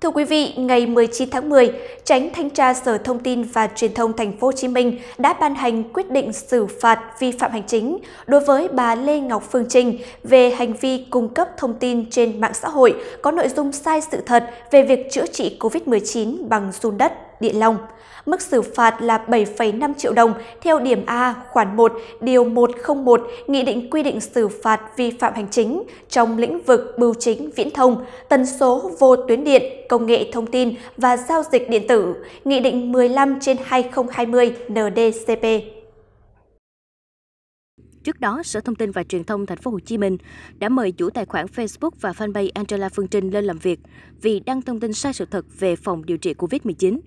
Thưa quý vị, ngày 19 tháng 10, Tránh Thanh tra Sở Thông tin và Truyền thông Thành phố Hồ Chí Minh đã ban hành quyết định xử phạt vi phạm hành chính đối với bà Lê Ngọc Phương Trinh về hành vi cung cấp thông tin trên mạng xã hội có nội dung sai sự thật về việc chữa trị COVID-19 bằng run đất, địa long. Mức xử phạt là 7,5 triệu đồng theo điểm A khoản 1 điều 101 Nghị định quy định xử phạt vi phạm hành chính trong lĩnh vực bưu chính viễn thông, tần số vô tuyến điện, công nghệ thông tin và giao dịch điện tử, Nghị định 15 trên 2020 NDCP. Trước đó, Sở Thông tin và Truyền thông Thành phố Hồ Chí Minh đã mời chủ tài khoản Facebook và fanpage Angela Phương Trinh lên làm việc vì đăng thông tin sai sự thật về phòng điều trị COVID-19.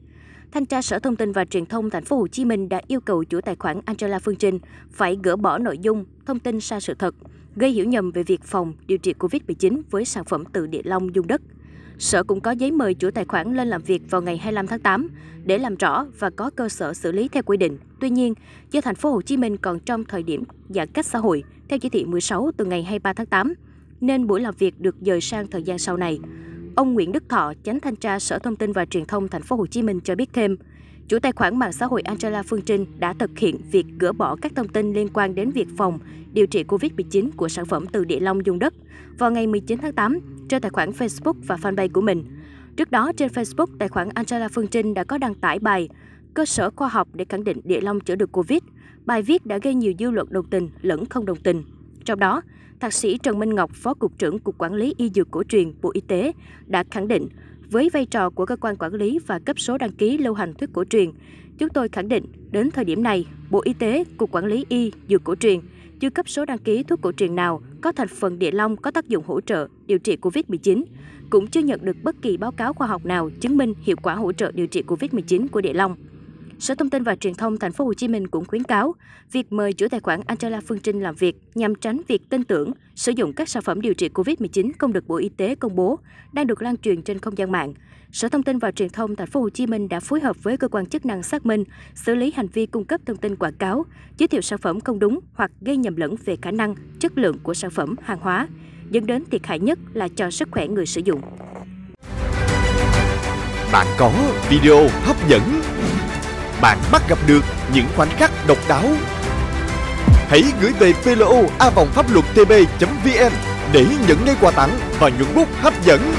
Thanh tra Sở Thông tin và Truyền thông Thành phố Hồ Chí Minh đã yêu cầu chủ tài khoản Angela Phương Trinh phải gỡ bỏ nội dung thông tin sai sự thật, gây hiểu nhầm về việc phòng điều trị COVID-19 với sản phẩm từ địa long dung đất. Sở cũng có giấy mời chủ tài khoản lên làm việc vào ngày 25 tháng 8 để làm rõ và có cơ sở xử lý theo quy định. Tuy nhiên, do thành phố Hồ Chí Minh còn trong thời điểm giãn cách xã hội theo chỉ thị 16 từ ngày 23 tháng 8, nên buổi làm việc được dời sang thời gian sau này. Ông Nguyễn Đức Thọ, chánh thanh tra Sở Thông tin và Truyền thông Thành phố Hồ Chí Minh cho biết thêm, chủ tài khoản mạng xã hội Angela Phương Trinh đã thực hiện việc gỡ bỏ các thông tin liên quan đến việc phòng điều trị COVID-19 của sản phẩm từ địa long dung đất vào ngày 19 tháng 8 trên tài khoản Facebook và fanpage của mình. Trước đó, trên Facebook, tài khoản Angela Phương Trinh đã có đăng tải bài Cơ sở khoa học để khẳng định địa long chữa được Covid. Bài viết đã gây nhiều dư luận đồng tình lẫn không đồng tình. Trong đó, Thạc sĩ Trần Minh Ngọc, Phó Cục trưởng Cục Quản lý Y Dược Cổ truyền Bộ Y tế đã khẳng định với vai trò của cơ quan quản lý và cấp số đăng ký lưu hành thuốc cổ truyền, chúng tôi khẳng định đến thời điểm này, Bộ Y tế, Cục Quản lý Y Dược Cổ truyền chưa cấp số đăng ký thuốc cổ truyền nào có thành phần địa long có tác dụng hỗ trợ điều trị COVID-19, cũng chưa nhận được bất kỳ báo cáo khoa học nào chứng minh hiệu quả hỗ trợ điều trị COVID-19 của địa long. Sở Thông tin và Truyền thông Thành phố Hồ Chí Minh cũng khuyến cáo việc mời chủ tài khoản Angela Phương Trinh làm việc nhằm tránh việc tin tưởng sử dụng các sản phẩm điều trị COVID-19 không được Bộ Y tế công bố đang được lan truyền trên không gian mạng. Sở Thông tin và Truyền thông Thành phố Hồ Chí Minh đã phối hợp với cơ quan chức năng xác minh, xử lý hành vi cung cấp thông tin quảng cáo, giới thiệu sản phẩm không đúng hoặc gây nhầm lẫn về khả năng, chất lượng của sản phẩm, hàng hóa, dẫn đến thiệt hại nhất là cho sức khỏe người sử dụng. Bạn có video hấp dẫn bạn bắt gặp được những khoảnh khắc độc đáo. Hãy gửi về plo a vòng pháp luật tb.vn để nhận ngay quà tặng và những bút hấp dẫn.